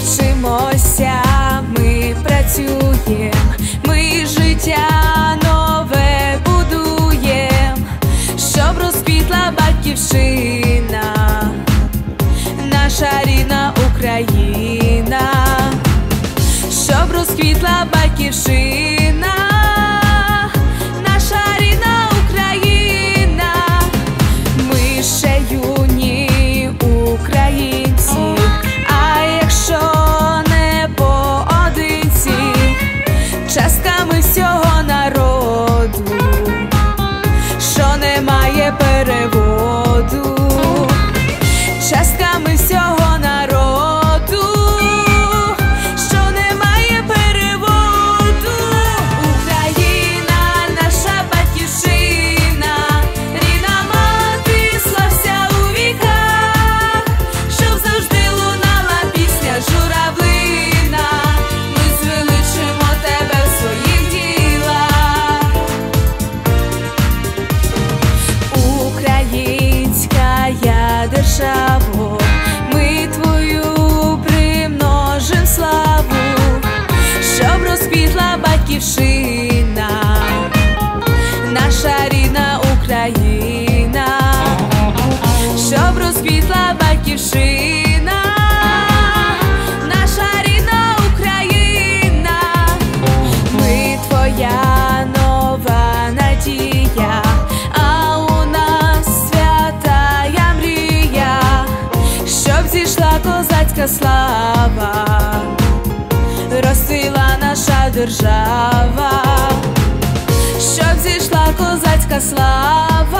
вчимося, ми працюємо, ми життя нове будуємо, щоб розквітла батьківщина, наша рідна Україна, щоб розквітла батьківщина. Just світла батьківщина, наша рідна Україна, ми твоя нова надія, а у нас святая мрія, щоб зійшла козацька слава, розсила наша держава, щоб зійшла козацька слава.